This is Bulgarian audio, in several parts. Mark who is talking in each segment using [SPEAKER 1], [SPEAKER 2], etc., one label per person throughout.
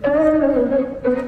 [SPEAKER 1] Thank you.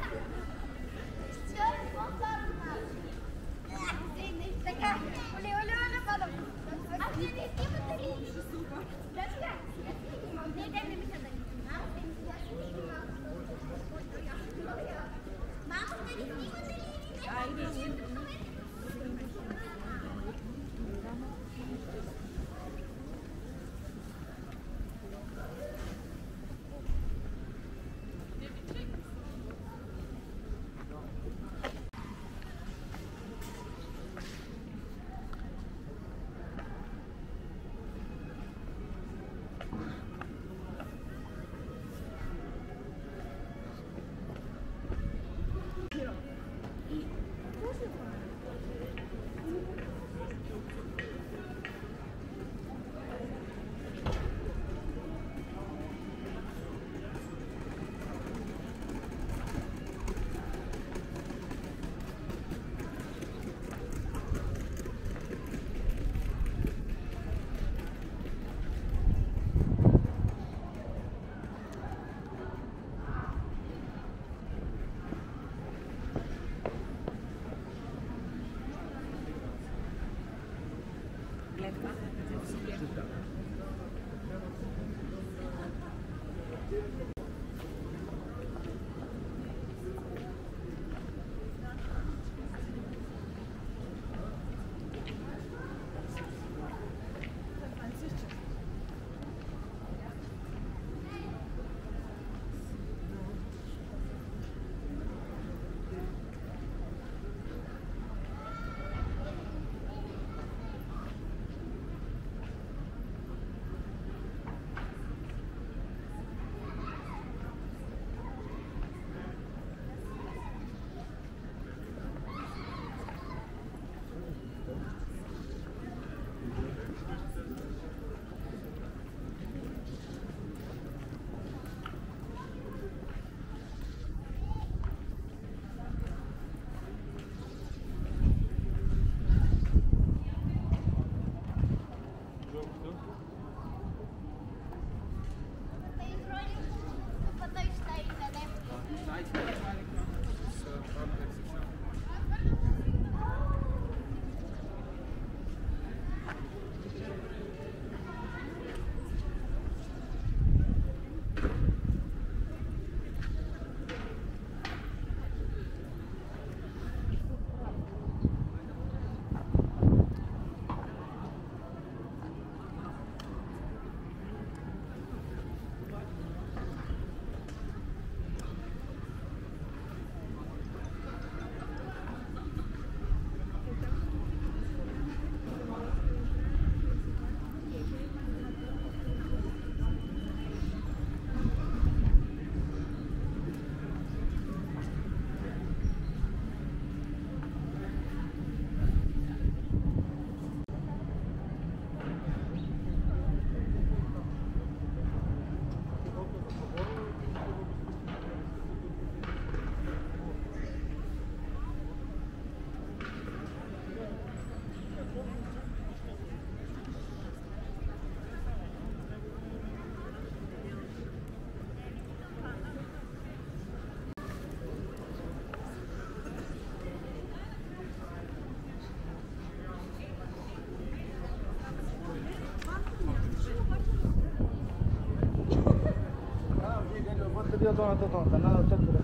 [SPEAKER 1] 要装了这种，等到正式的。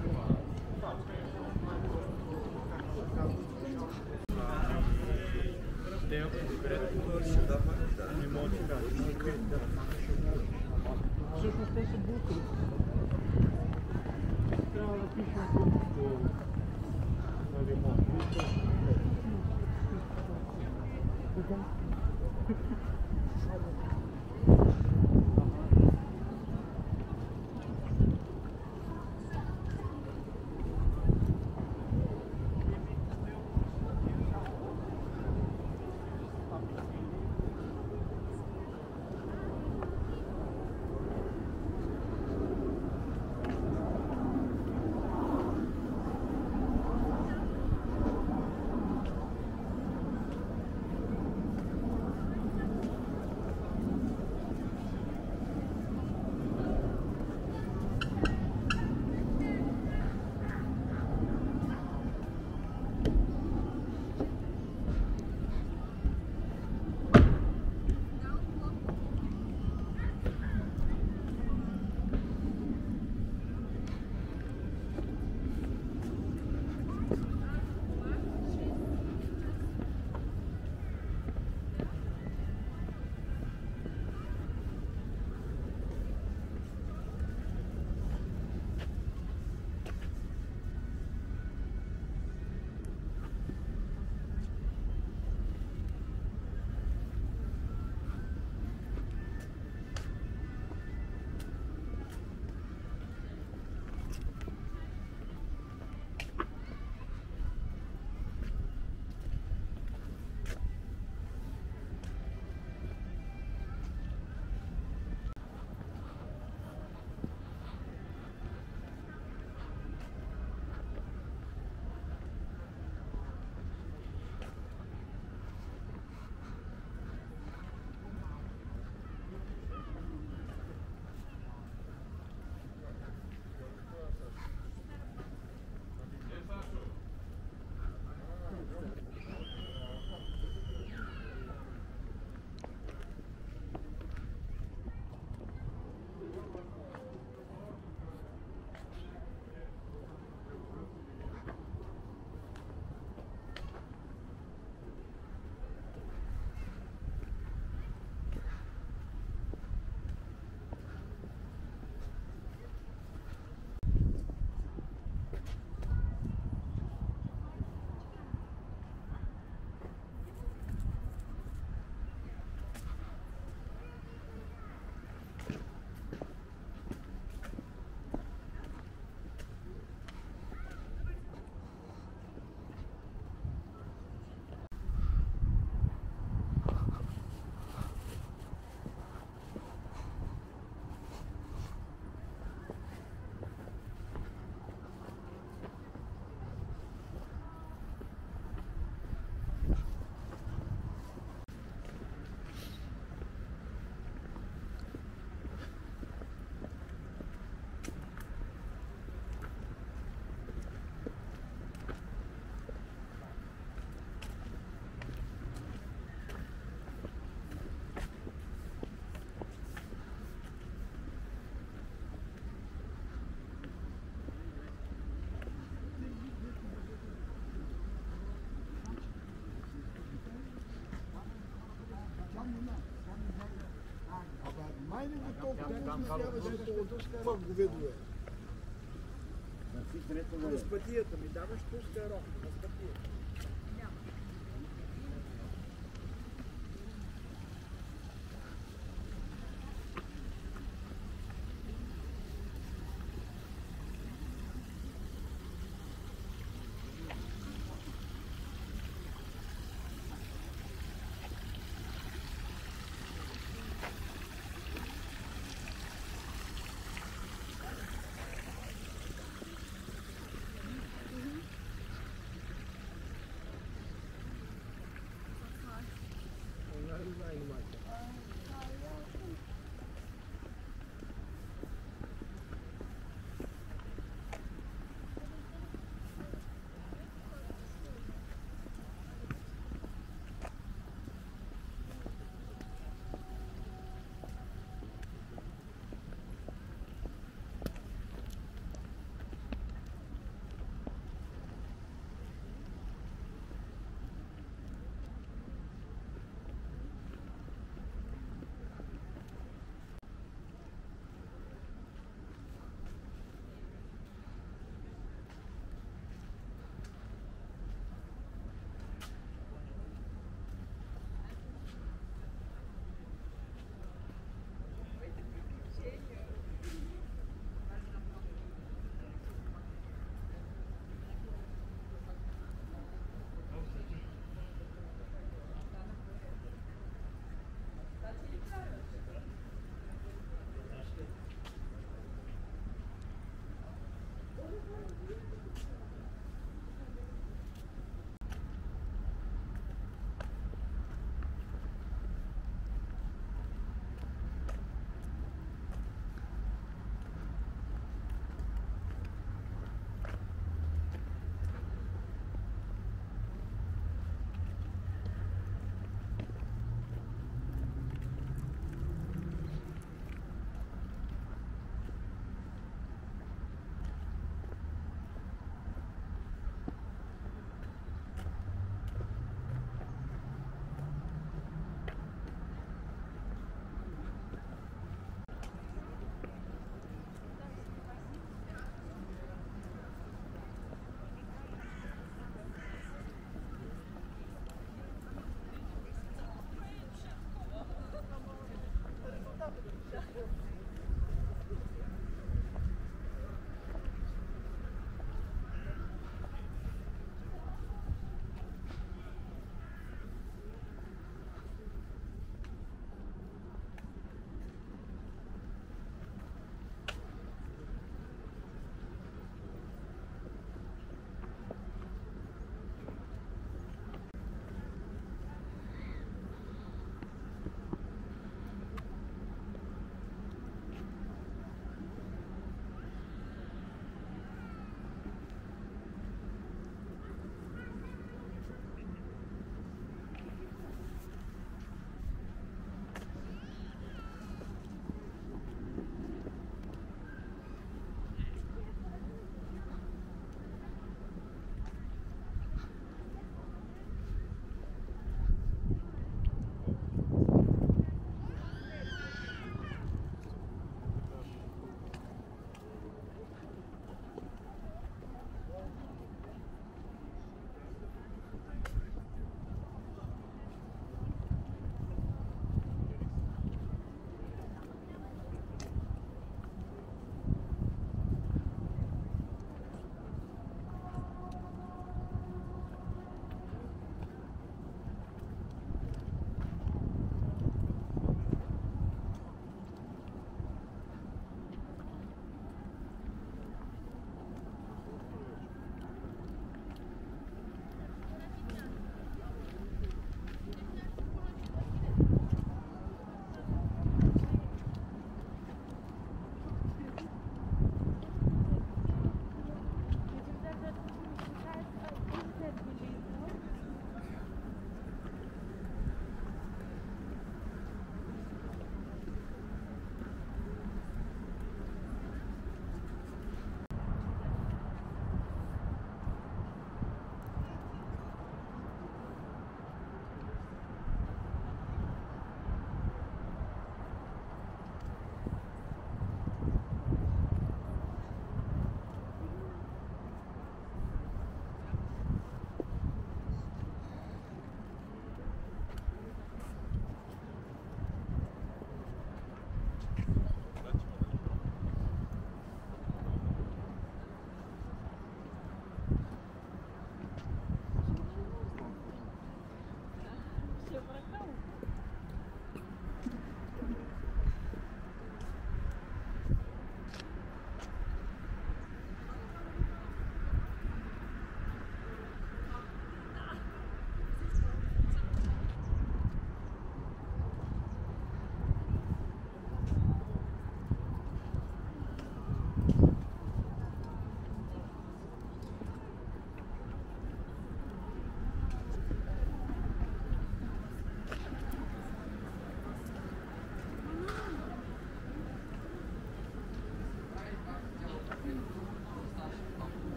[SPEAKER 1] Айде го толкова, да се това говедове. Разпътията ми даваш пустеро, разпътията.